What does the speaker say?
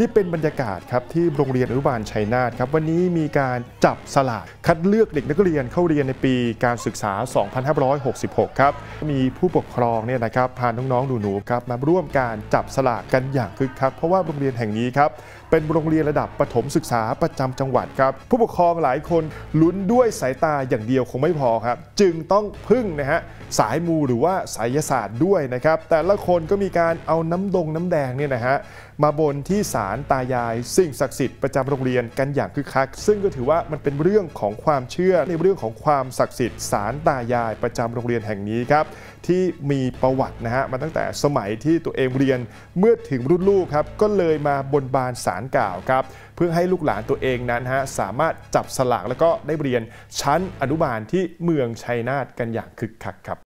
นี่เป็นบรรยากาศครับที่โรงเรียนอนุบาลชัยนาทครับวันนี้มีการจับสลากคัดเลือกเด็กนักเรียนเข้าเรียนในปีการศึกษา 2566 ครับมีผู้ปกครองเนี่ยนะครับพาน้องๆหนูๆครับมาร่วมการจับสลากกันอย่างคึกคักเพราะว่าโรงเรียนแห่งนี้ครับเป็นโรงเรียนระดับประถมศึกษาประจำจังหวัดครับผู้ปกครองหลายคนลุ้นด้วยสายตาอย่างเดียวคงไม่พอครับ จึงต้องพึ่งนะฮะสายมูหรือว่าสายศาสตร์ด้วยนะครับแต่ละคนก็มีการเอาน้ำดงน้ำแดงเนี่ยนะฮะมาบนที่ศาลตายาย สิ่งศักดิ์สิทธิ์ประจำโรงเรียนกันอย่างคึกคัก ซึ่งก็ถือว่ามันเป็นเรื่องของความเชื่อในเรื่องของความศักดิ์สิทธิ์ศาลตายายประจำโรงเรียนแห่งนี้ครับที่มีประวัตินะฮะมาตั้งแต่สมัยที่ตัวเองเรียนเมื่อถึงรุ่นลูกครับก็เลยมาบนบานสารกล่าวครับเพื่อให้ลูกหลานตัวเองนั้นฮะสามารถจับสลากแล้วก็ได้เรียนชั้นอนุบาลที่เมืองชัยนาทกันอย่างคึกคักครับ